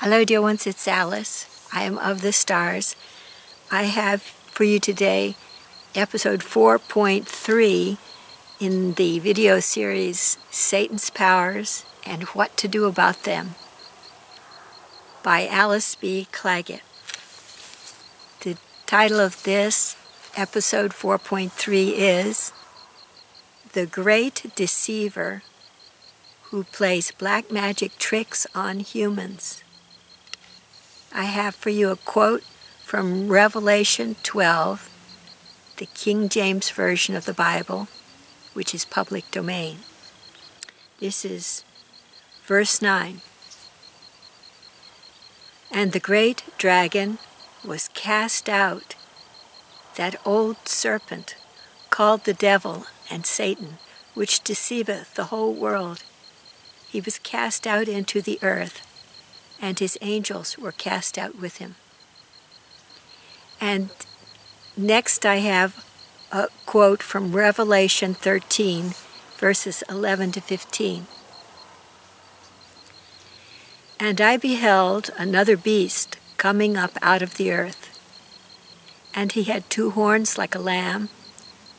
Hello, dear ones, it's Alice. I am of the stars. I have for you today episode 4.3 in the video series Satan's Powers and What to Do About Them by Alice B. Clagett. The title of this episode 4.3 is The Great Deceiver Who Plays Black Magic Tricks on Humans. I have for you a quote from Revelation 12, the King James Version of the Bible, which is public domain. This is verse 9. And the great dragon was cast out, that old serpent, called the devil and Satan, which deceiveth the whole world. He was cast out into the earth and his angels were cast out with him. And next I have a quote from Revelation 13, verses 11 to 15. And I beheld another beast coming up out of the earth. And he had two horns like a lamb,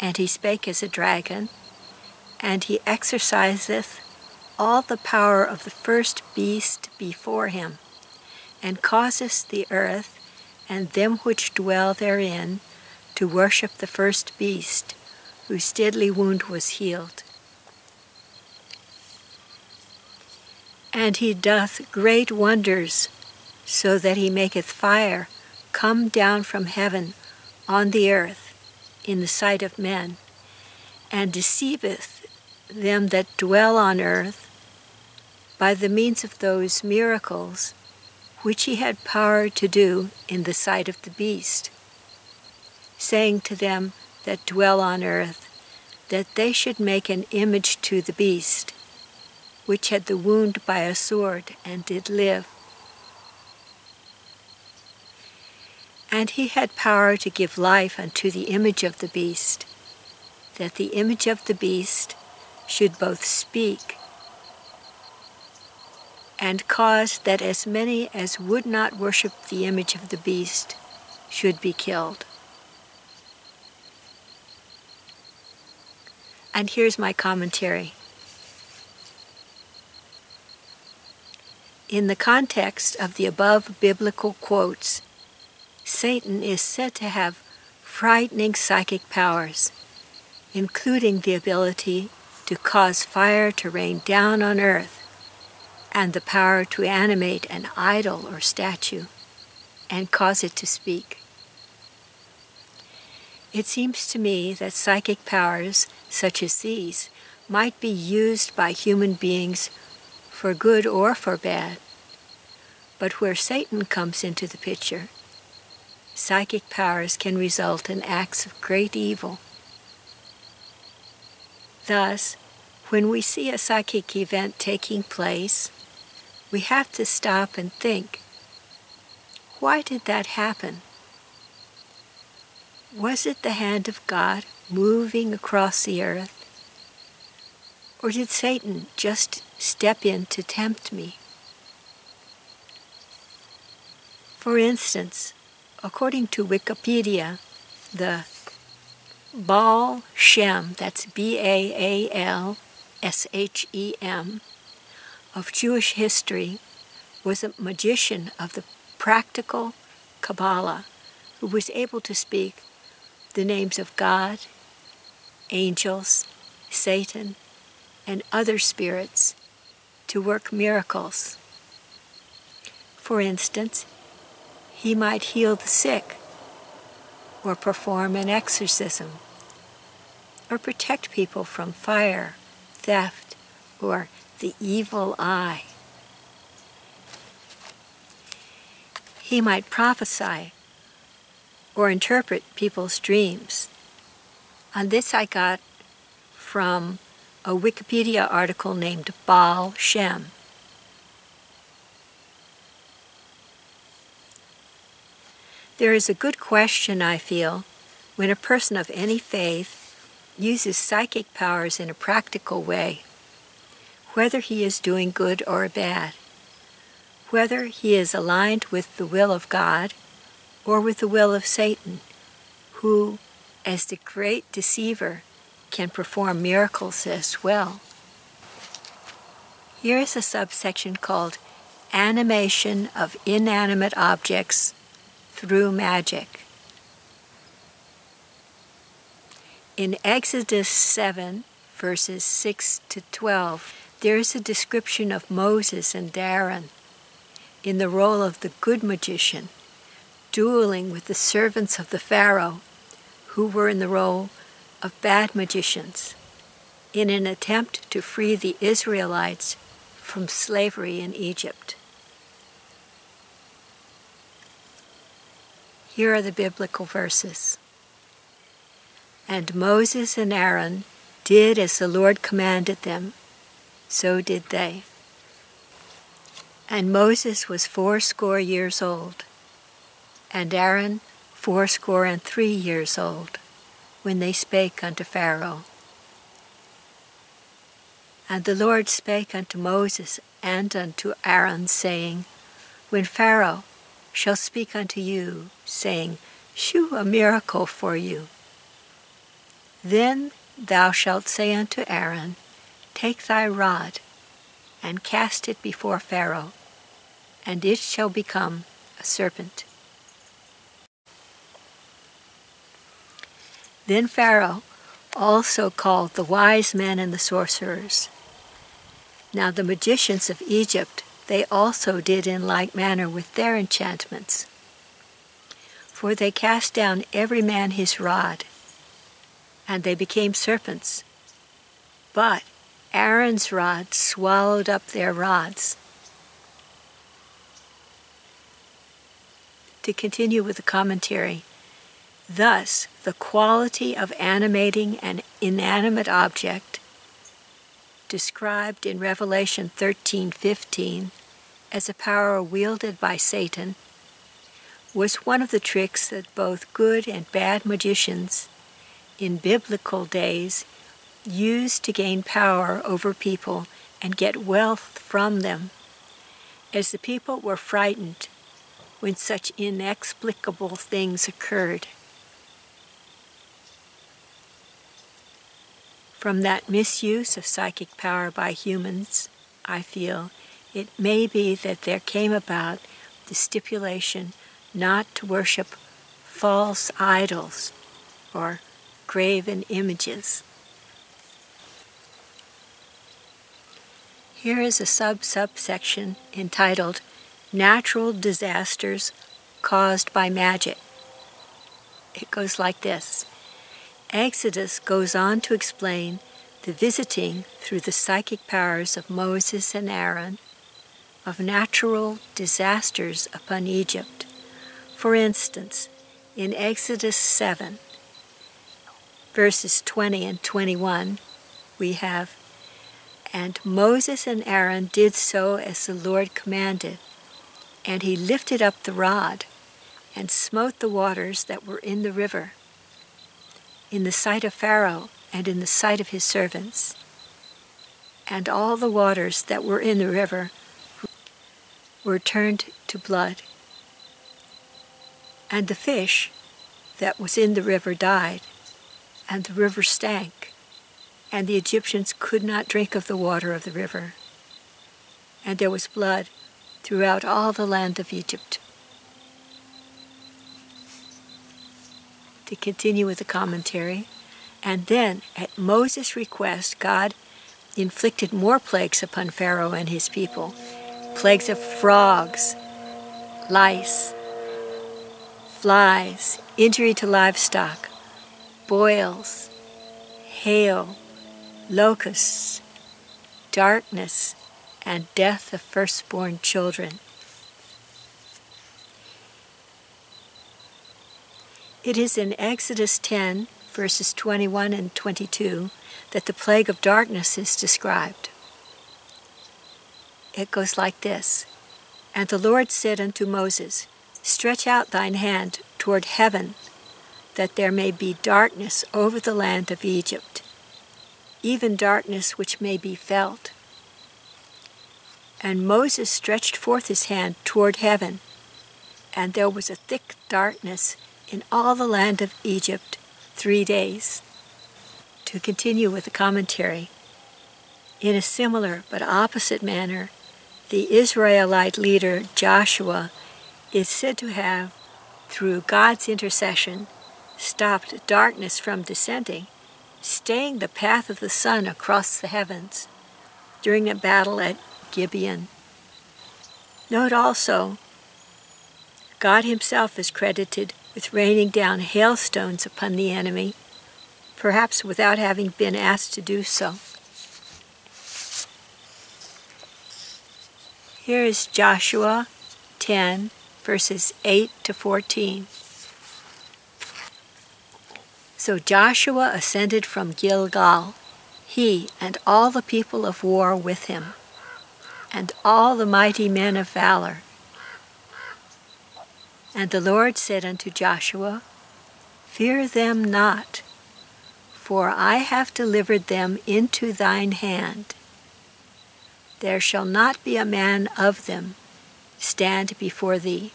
and he spake as a dragon, and he exerciseth all the power of the first beast before him, and causeth the earth and them which dwell therein to worship the first beast, whose deadly wound was healed. And he doth great wonders, so that he maketh fire come down from heaven on the earth in the sight of men, and deceiveth them that dwell on earth by the means of those miracles which he had power to do in the sight of the beast, saying to them that dwell on earth that they should make an image to the beast, which had the wound by a sword and did live. And he had power to give life unto the image of the beast, that the image of the beast should both speak and caused that as many as would not worship the image of the beast should be killed. And here's my commentary. In the context of the above biblical quotes, Satan is said to have frightening psychic powers, including the ability to cause fire to rain down on earth and the power to animate an idol or statue and cause it to speak. It seems to me that psychic powers such as these might be used by human beings for good or for bad. But where Satan comes into the picture, psychic powers can result in acts of great evil. Thus, when we see a psychic event taking place, we have to stop and think why did that happen? Was it the hand of God moving across the earth? Or did Satan just step in to tempt me? For instance, according to Wikipedia, the Baal Shem, that's B A A L S H E M, of Jewish history was a magician of the practical Kabbalah who was able to speak the names of God, angels, Satan, and other spirits to work miracles. For instance, he might heal the sick, or perform an exorcism, or protect people from fire, theft, or the evil eye. He might prophesy or interpret people's dreams. On this I got from a Wikipedia article named Baal Shem. There is a good question, I feel, when a person of any faith uses psychic powers in a practical way whether he is doing good or bad. whether he is aligned with the will of God or with the will of Satan, who, as the great deceiver, can perform miracles as well. Here is a subsection called Animation of Inanimate Objects Through Magic. In Exodus 7, verses 6 to 12, there is a description of Moses and Aaron in the role of the good magician, dueling with the servants of the Pharaoh, who were in the role of bad magicians, in an attempt to free the Israelites from slavery in Egypt. Here are the biblical verses. And Moses and Aaron did as the Lord commanded them, so did they. And Moses was fourscore years old, and Aaron fourscore and three years old, when they spake unto Pharaoh. And the Lord spake unto Moses and unto Aaron, saying, When Pharaoh shall speak unto you, saying, Shew a miracle for you. Then thou shalt say unto Aaron, Take thy rod, and cast it before Pharaoh, and it shall become a serpent. Then Pharaoh also called the wise men and the sorcerers. Now the magicians of Egypt they also did in like manner with their enchantments. For they cast down every man his rod, and they became serpents. But Aaron's rod swallowed up their rods. To continue with the commentary, thus the quality of animating an inanimate object described in Revelation 13:15 as a power wielded by Satan was one of the tricks that both good and bad magicians in biblical days used to gain power over people and get wealth from them, as the people were frightened when such inexplicable things occurred. From that misuse of psychic power by humans, I feel, it may be that there came about the stipulation not to worship false idols or graven images. Here is a sub subsection entitled Natural Disasters Caused by Magic. It goes like this Exodus goes on to explain the visiting through the psychic powers of Moses and Aaron of natural disasters upon Egypt. For instance, in Exodus 7, verses 20 and 21, we have, And Moses and Aaron did so as the Lord commanded, and he lifted up the rod and smote the waters that were in the river, in the sight of Pharaoh and in the sight of his servants. And all the waters that were in the river were turned to blood. And the fish that was in the river died and the river stank, and the Egyptians could not drink of the water of the river. And there was blood throughout all the land of Egypt. To continue with the commentary, and then, at Moses' request, God inflicted more plagues upon Pharaoh and his people plagues of frogs, lice, flies, injury to livestock, boils, hail, locusts, darkness, and death of firstborn children. It is in Exodus 10, verses 21 and 22, that the plague of darkness is described. It goes like this And the Lord said unto Moses, Stretch out thine hand toward heaven that there may be darkness over the land of Egypt, even darkness which may be felt. And Moses stretched forth his hand toward heaven, and there was a thick darkness in all the land of Egypt three days. To continue with the commentary, in a similar but opposite manner, the Israelite leader Joshua is said to have, through God's intercession, stopped darkness from descending, staying the path of the sun across the heavens during a battle at Gibeon. Note also, God Himself is credited with raining down hailstones upon the enemy, perhaps without having been asked to do so. Here is Joshua 10, verses 8 to 14. So Joshua ascended from Gilgal, he and all the people of war with him, and all the mighty men of valor. And the Lord said unto Joshua, Fear them not, for I have delivered them into thine hand. There shall not be a man of them stand before thee.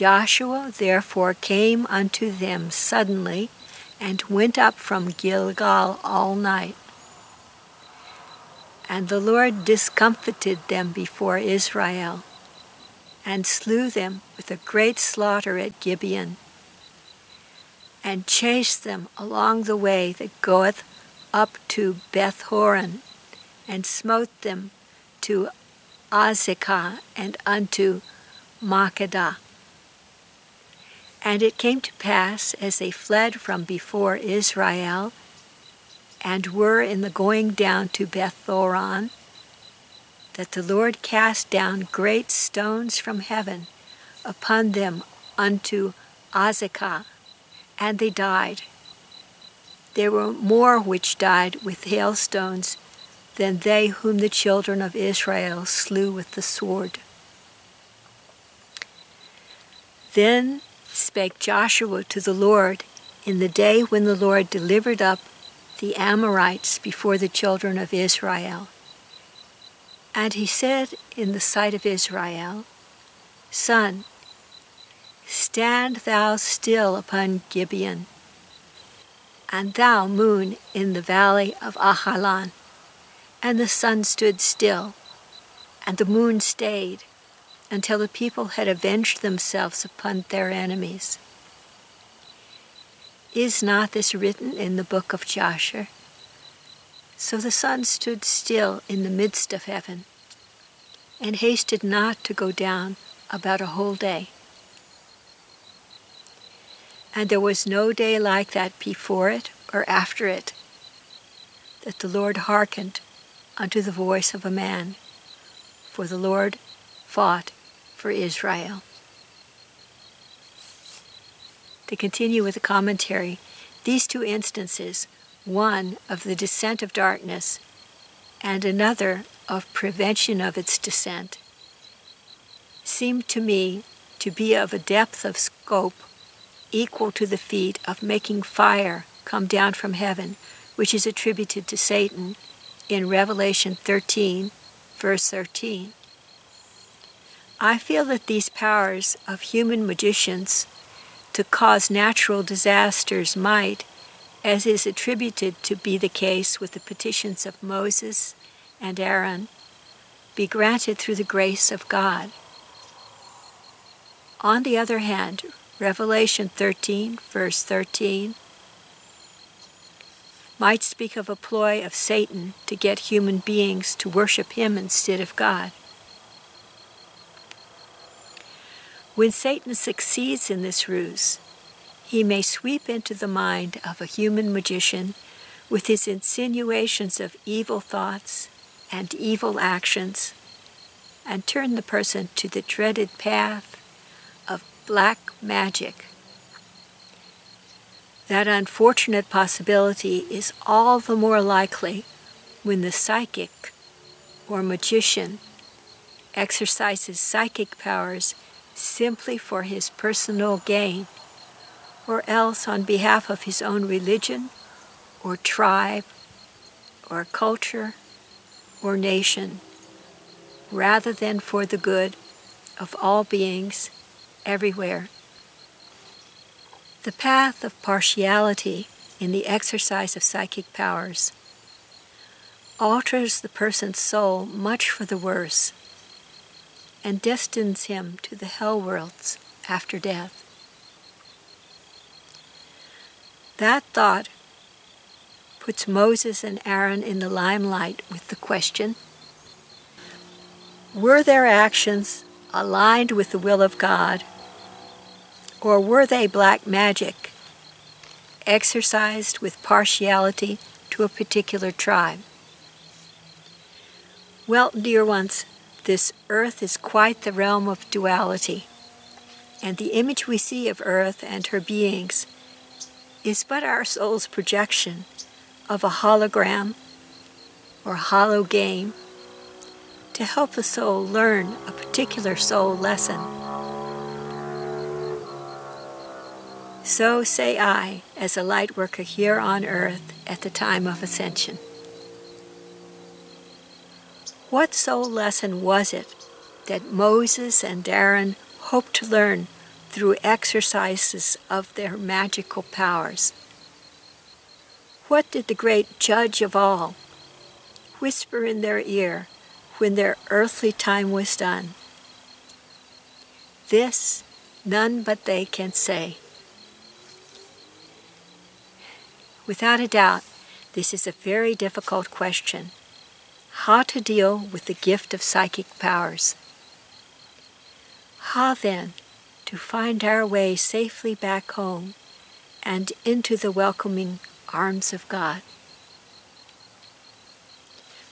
Joshua therefore came unto them suddenly, and went up from Gilgal all night. And the Lord discomfited them before Israel, and slew them with a great slaughter at Gibeon, and chased them along the way that goeth up to Beth Horon, and smote them to Azekah and unto Makkedah. And it came to pass, as they fled from before Israel, and were in the going down to Bethoron, that the Lord cast down great stones from heaven upon them unto Azekah, and they died. There were more which died with hailstones than they whom the children of Israel slew with the sword. Then spake Joshua to the Lord in the day when the Lord delivered up the Amorites before the children of Israel. And he said in the sight of Israel, Sun, stand thou still upon Gibeon, and thou, moon, in the valley of Ajalon. And the sun stood still, and the moon stayed, until the people had avenged themselves upon their enemies. Is not this written in the book of Jasher? So the sun stood still in the midst of heaven, and hasted not to go down about a whole day. And there was no day like that before it or after it, that the Lord hearkened unto the voice of a man, for the Lord fought for Israel. To continue with the commentary, these two instances, one of the descent of darkness and another of prevention of its descent, seem to me to be of a depth of scope equal to the feat of making fire come down from heaven, which is attributed to Satan in Revelation 13, verse 13. I feel that these powers of human magicians to cause natural disasters might, as is attributed to be the case with the petitions of Moses and Aaron, be granted through the grace of God. On the other hand, Revelation 13, verse 13, might speak of a ploy of Satan to get human beings to worship him instead of God. When Satan succeeds in this ruse, he may sweep into the mind of a human magician with his insinuations of evil thoughts and evil actions and turn the person to the dreaded path of black magic. That unfortunate possibility is all the more likely when the psychic or magician exercises psychic powers simply for his personal gain, or else on behalf of his own religion, or tribe, or culture, or nation, rather than for the good of all beings everywhere. The path of partiality in the exercise of psychic powers alters the person's soul much for the worse and destines him to the hell worlds after death. That thought puts Moses and Aaron in the limelight with the question Were their actions aligned with the will of God, or were they black magic exercised with partiality to a particular tribe? Well, dear ones, this earth is quite the realm of duality, and the image we see of earth and her beings is but our soul's projection of a hologram or hollow game to help the soul learn a particular soul lesson. So say I, as a light worker here on earth at the time of ascension. What soul lesson was it that Moses and Aaron hoped to learn through exercises of their magical powers? What did the great Judge of all whisper in their ear when their earthly time was done? This none but they can say. Without a doubt, this is a very difficult question how to deal with the gift of psychic powers. How then to find our way safely back home and into the welcoming arms of God.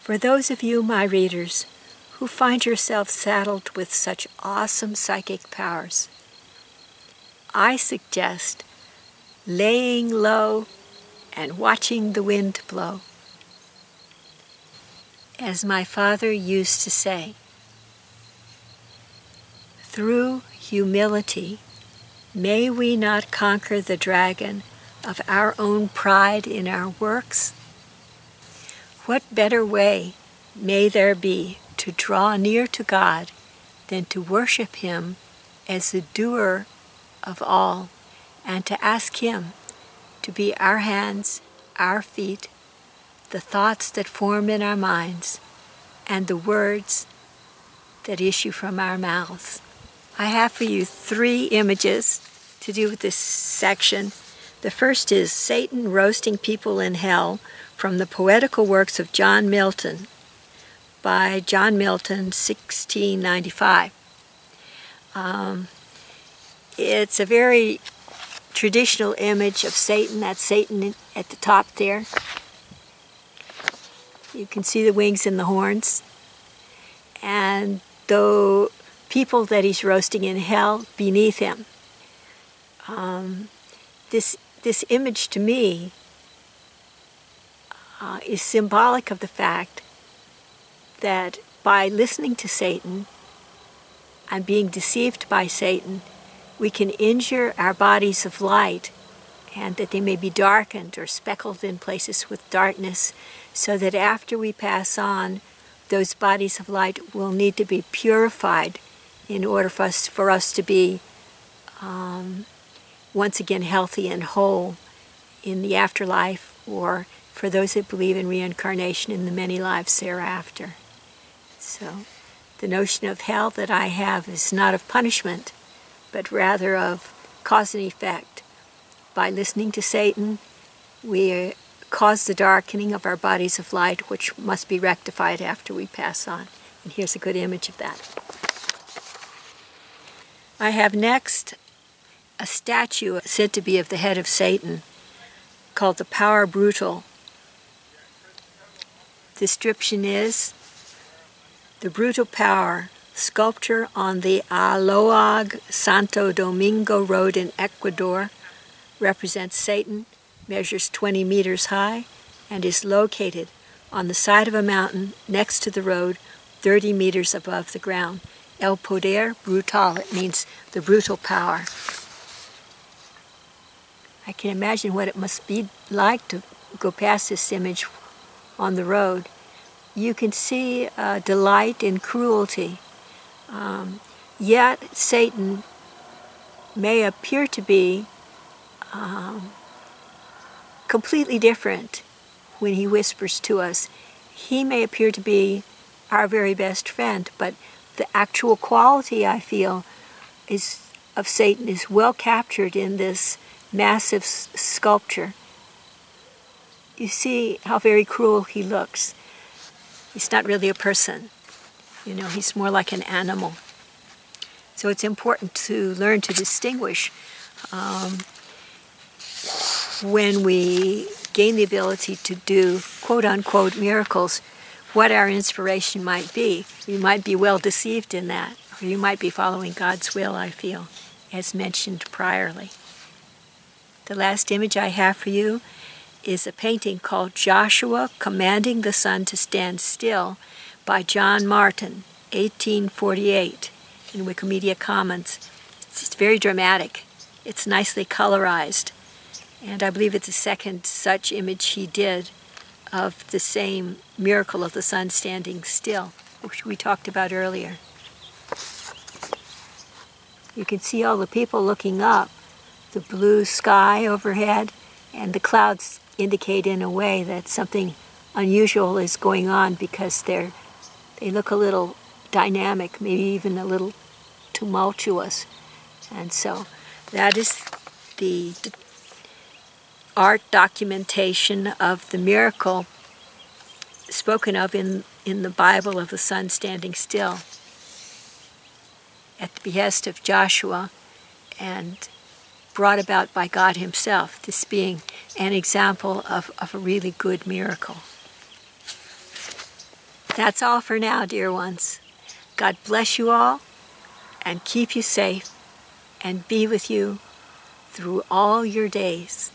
For those of you, my readers, who find yourself saddled with such awesome psychic powers, I suggest laying low and watching the wind blow as my father used to say. Through humility, may we not conquer the dragon of our own pride in our works? What better way may there be to draw near to God than to worship Him as the doer of all and to ask Him to be our hands, our feet, the thoughts that form in our minds, and the words that issue from our mouths. I have for you three images to do with this section. The first is Satan roasting people in hell from the poetical works of John Milton by John Milton, 1695. Um, it's a very traditional image of Satan. That's Satan at the top there. You can see the wings and the horns. And the people that he's roasting in hell beneath him. Um, this, this image to me uh, is symbolic of the fact that by listening to Satan and being deceived by Satan, we can injure our bodies of light and that they may be darkened or speckled in places with darkness, so that after we pass on, those bodies of light will need to be purified in order for us, for us to be um, once again healthy and whole in the afterlife or for those that believe in reincarnation in the many lives thereafter. So the notion of hell that I have is not of punishment, but rather of cause and effect by listening to Satan, we cause the darkening of our bodies of light, which must be rectified after we pass on. And here's a good image of that. I have next a statue said to be of the head of Satan called the Power Brutal. Description is the brutal power sculpture on the Aloag Santo Domingo Road in Ecuador represents Satan, measures 20 meters high, and is located on the side of a mountain next to the road 30 meters above the ground. El Poder Brutal, it means the brutal power. I can imagine what it must be like to go past this image on the road you can see uh, delight in cruelty. Um, yet Satan may appear to be um, completely different when he whispers to us. He may appear to be our very best friend, but the actual quality I feel is of Satan is well captured in this massive sculpture. You see how very cruel he looks. He's not really a person. You know, he's more like an animal. So it's important to learn to distinguish um, when we gain the ability to do quote unquote miracles, what our inspiration might be. You might be well deceived in that, or you might be following God's will, I feel, as mentioned priorly. The last image I have for you is a painting called Joshua Commanding the Sun to Stand Still by John Martin, 1848, in Wikimedia Commons. It's very dramatic. It's nicely colorized. And I believe it's the second such image he did of the same miracle of the sun standing still, which we talked about earlier. You can see all the people looking up, the blue sky overhead, and the clouds indicate in a way that something unusual is going on because they're they look a little dynamic, maybe even a little tumultuous. And so that is the art documentation of the miracle spoken of in, in the Bible of the sun standing still at the behest of Joshua and brought about by God Himself, this being an example of, of a really good miracle. That's all for now, dear ones. God bless you all and keep you safe and be with you through all your days.